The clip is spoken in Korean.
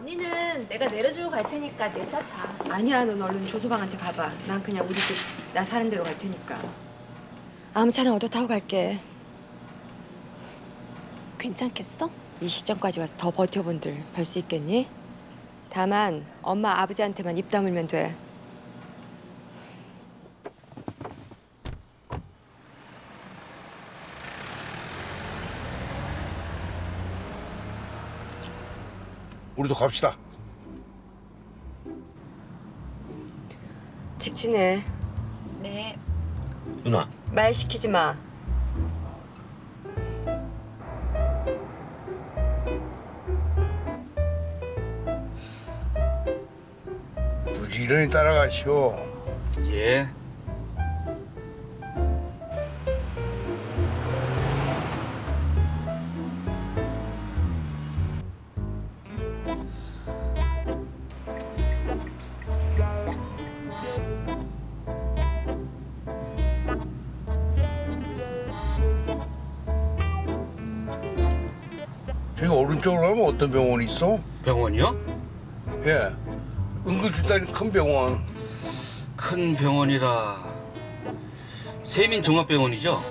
언니는 내가 내려주고 갈 테니까 내 차 타. 아니야, 넌 얼른 조소방한테 가봐. 난 그냥 우리 집 나 사는 대로 갈 테니까. 아무 차나 얻어 타고 갈게. 괜찮겠어? 이 시점까지 와서 더 버텨본들 별수 있겠니? 다만 엄마 아버지한테만 입 다물면 돼. 우리도 갑시다. 직진해. 네. 누나 말 시키지 마. 부지런히 따라가시오. 예 저기 오른쪽으로 가면 어떤 병원이 있어? 병원이요? 예. 응급실다니 큰 병원. 큰 병원이라 세민종합병원이죠?